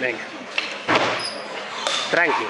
Venga. Tranqui.